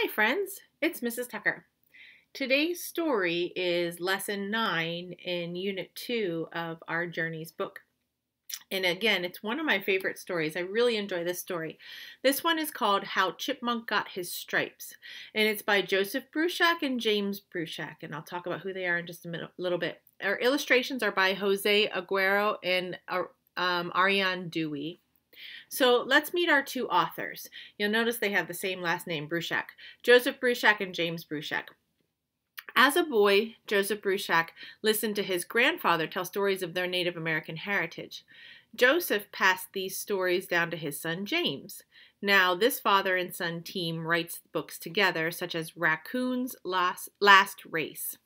Hi, friends. It's Mrs. Tucker. Today's story is lesson nine in unit two of our Journeys book. And again, it's one of my favorite stories. I really enjoy this story. This one is called How Chipmunk Got His Stripes, and it's by Joseph Bruchac and James Bruchac. And I'll talk about who they are in just a little bit. Our illustrations are by Jose Aguero and uh, um, Ariane Dewey. So let's meet our two authors. You'll notice they have the same last name, Bruchac. Joseph Bruchac and James Bruchac. As a boy, Joseph Bruchac listened to his grandfather tell stories of their Native American heritage. Joseph passed these stories down to his son James. Now, this father and son team writes books together, such as Raccoon's Last, Last Race.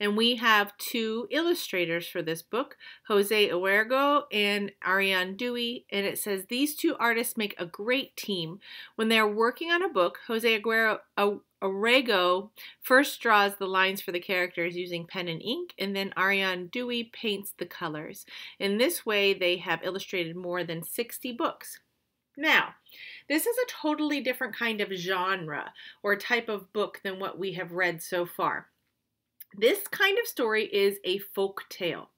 And we have two illustrators for this book, Jose Aguero and Ariane Dewey. And it says these two artists make a great team. When they're working on a book, Jose Aguero uh, Aruego first draws the lines for the characters using pen and ink, and then Ariane Dewey paints the colors. In this way, they have illustrated more than 60 books. Now, this is a totally different kind of genre or type of book than what we have read so far. This kind of story is a folk tale.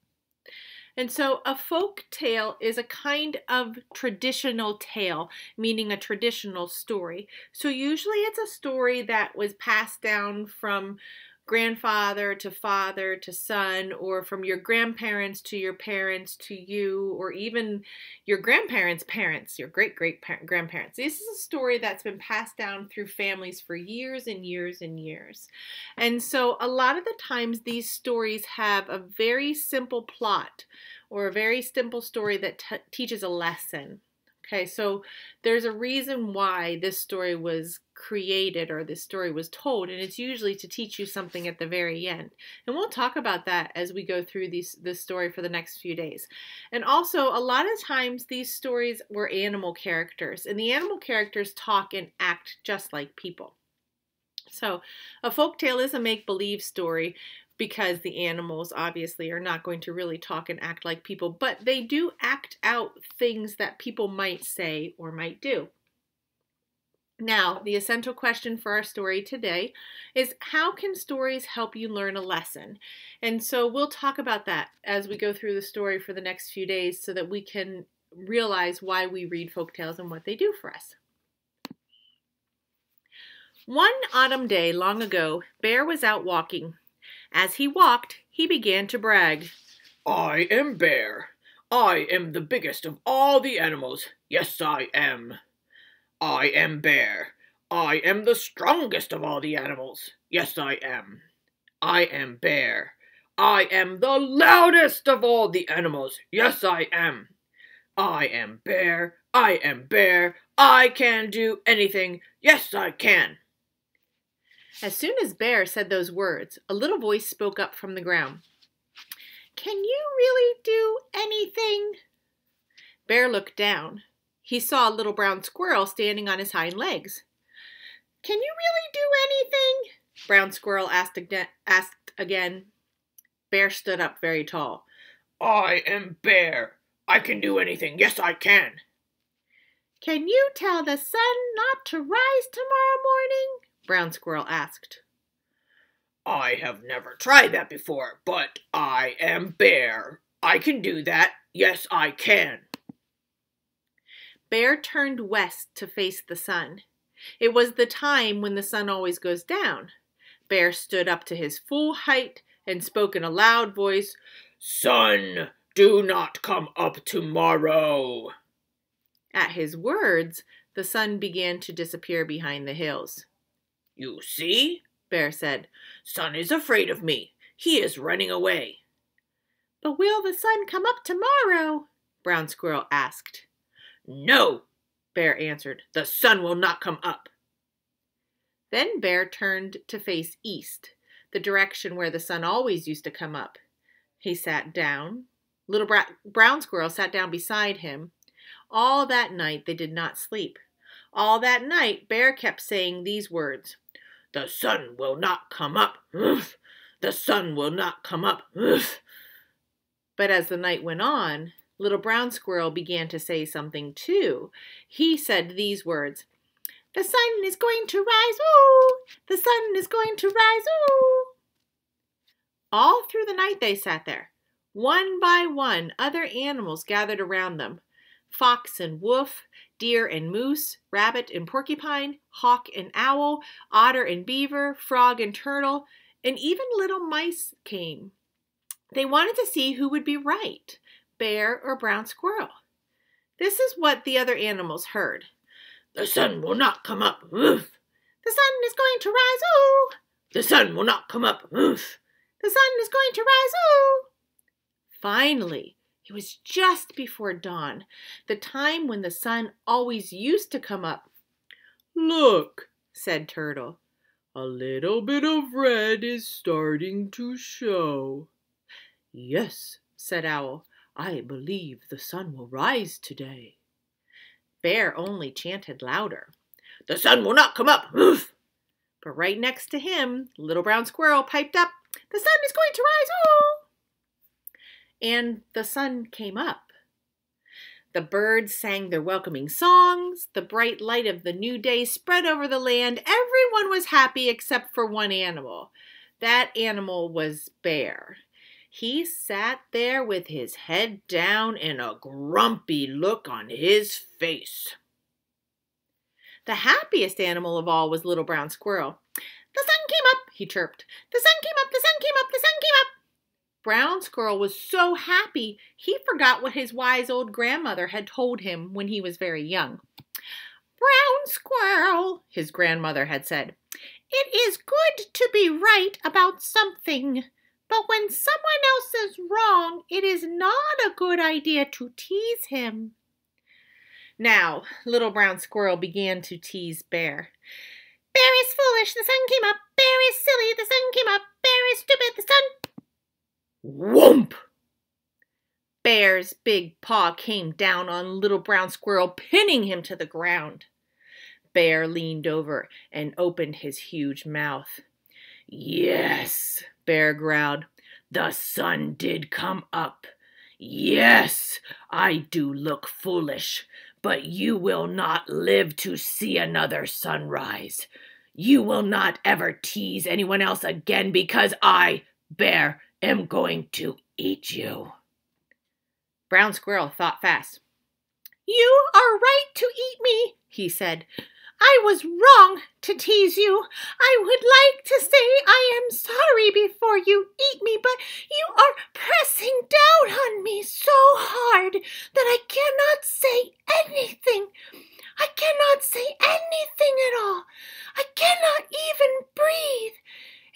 And so a folk tale is a kind of traditional tale, meaning a traditional story. So usually it's a story that was passed down from grandfather to father to son, or from your grandparents to your parents to you, or even your grandparents' parents, your great great grandparents. This is a story that's been passed down through families for years and years and years. And so, a lot of the times, these stories have a very simple plot or a very simple story that teaches a lesson. Okay, so there's a reason why this story was created or this story was told, and it's usually to teach you something at the very end. And we'll talk about that as we go through these, this story for the next few days. And also, a lot of times these stories were animal characters, and the animal characters talk and act just like people. So, a folk tale is a make believe story because the animals obviously are not going to really talk and act like people, but they do act out things that people might say or might do. Now, the essential question for our story today is how can stories help you learn a lesson? And so we'll talk about that as we go through the story for the next few days so that we can realize why we read folk tales and what they do for us. One autumn day long ago, Bear was out walking as he walked, he began to brag. I am Bear. I am the biggest of all the animals. Yes, I am. I am Bear. I am the strongest of all the animals. Yes, I am. I am Bear. I am the loudest of all the animals. Yes, I am. I am Bear. I am Bear. I can do anything. Yes, I can. As soon as Bear said those words, a little voice spoke up from the ground. Can you really do anything? Bear looked down. He saw a little brown squirrel standing on his hind legs. Can you really do anything? Brown Squirrel asked again. Asked again. Bear stood up very tall. I am Bear. I can do anything. Yes, I can. Can you tell the sun not to rise tomorrow morning? Brown Squirrel asked. I have never tried that before, but I am Bear. I can do that. Yes, I can. Bear turned west to face the sun. It was the time when the sun always goes down. Bear stood up to his full height and spoke in a loud voice, Sun, do not come up tomorrow. At his words, the sun began to disappear behind the hills. You see, Bear said, Sun is afraid of me. He is running away. But will the sun come up tomorrow? Brown Squirrel asked. No, Bear answered. The sun will not come up. Then Bear turned to face east, the direction where the sun always used to come up. He sat down. Little Brown Squirrel sat down beside him. All that night they did not sleep. All that night Bear kept saying these words the sun will not come up. The sun will not come up. But as the night went on, Little Brown Squirrel began to say something too. He said these words The sun is going to rise, ooh! The sun is going to rise, ooh! All through the night they sat there. One by one, other animals gathered around them fox and wolf, deer and moose, rabbit and porcupine, hawk and owl, otter and beaver, frog and turtle, and even little mice came. They wanted to see who would be right, bear or brown squirrel. This is what the other animals heard. The sun will not come up. Oof. The sun is going to rise. Ooh. The sun will not come up. Oof. The sun is going to rise. Ooh. Finally, it was just before dawn, the time when the sun always used to come up. Look, said Turtle. A little bit of red is starting to show. Yes, said Owl. I believe the sun will rise today. Bear only chanted louder. The sun will not come up. Oof. But right next to him, Little Brown Squirrel piped up, The sun is going to rise. Oh! And the sun came up. The birds sang their welcoming songs. The bright light of the new day spread over the land. Everyone was happy except for one animal. That animal was Bear. He sat there with his head down and a grumpy look on his face. The happiest animal of all was Little Brown Squirrel. The sun came up, he chirped. The sun came up, the sun came up, the sun came up. Brown Squirrel was so happy he forgot what his wise old grandmother had told him when he was very young. Brown Squirrel, his grandmother had said, it is good to be right about something. But when someone else is wrong, it is not a good idea to tease him. Now, little brown squirrel began to tease Bear. Bear is foolish, the sun came up. Bear is silly, the sun came up. Bear is stupid, the sun. Whoomp! Bear's big paw came down on little brown squirrel, pinning him to the ground. Bear leaned over and opened his huge mouth. Yes, Bear growled. The sun did come up. Yes, I do look foolish, but you will not live to see another sunrise. You will not ever tease anyone else again because I, Bear, am going to eat you. Brown Squirrel thought fast. You are right to eat me, he said. I was wrong to tease you. I would like to say I am sorry before you eat me, but you are pressing down on me so hard that I cannot say anything. I cannot say anything at all. I cannot even breathe.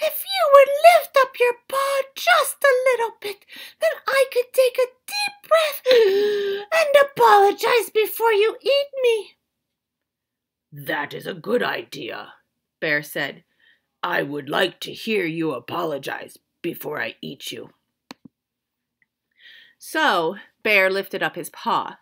If you would lift up your paw just a little bit, then I could take a deep breath and apologize before you eat me. That is a good idea, Bear said. I would like to hear you apologize before I eat you. So Bear lifted up his paw.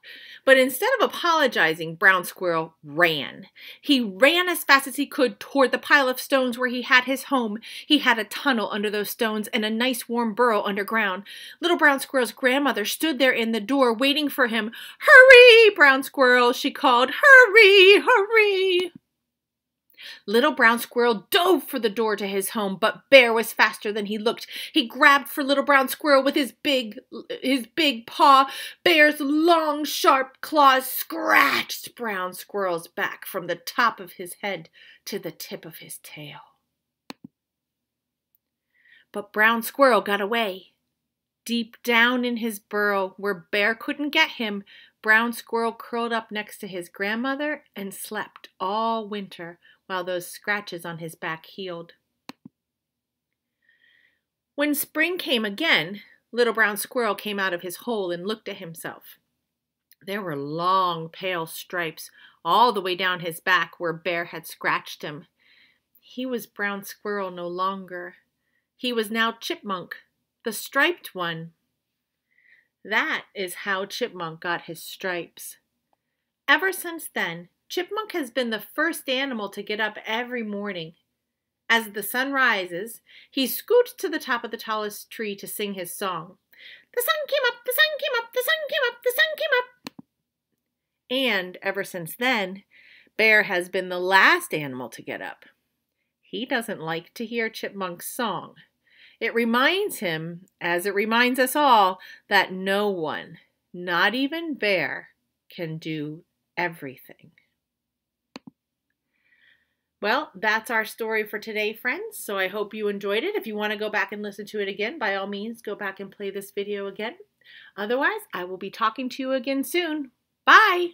But instead of apologizing, Brown Squirrel ran. He ran as fast as he could toward the pile of stones where he had his home. He had a tunnel under those stones and a nice warm burrow underground. Little Brown Squirrel's grandmother stood there in the door waiting for him. Hurry, Brown Squirrel, she called. Hurry, hurry. Little Brown Squirrel dove for the door to his home, but Bear was faster than he looked. He grabbed for Little Brown Squirrel with his big his big paw. Bear's long sharp claws scratched Brown Squirrel's back from the top of his head to the tip of his tail. But Brown Squirrel got away. Deep down in his burrow, where Bear couldn't get him, Brown Squirrel curled up next to his grandmother and slept all winter while those scratches on his back healed. When spring came again, Little Brown Squirrel came out of his hole and looked at himself. There were long, pale stripes all the way down his back where Bear had scratched him. He was Brown Squirrel no longer. He was now Chipmunk, the striped one. That is how Chipmunk got his stripes. Ever since then, Chipmunk has been the first animal to get up every morning. As the sun rises, he scoots to the top of the tallest tree to sing his song. The sun came up, the sun came up, the sun came up, the sun came up. And ever since then, Bear has been the last animal to get up. He doesn't like to hear Chipmunk's song. It reminds him, as it reminds us all, that no one, not even Bear, can do everything. Well, that's our story for today, friends. So I hope you enjoyed it. If you want to go back and listen to it again, by all means, go back and play this video again. Otherwise, I will be talking to you again soon. Bye!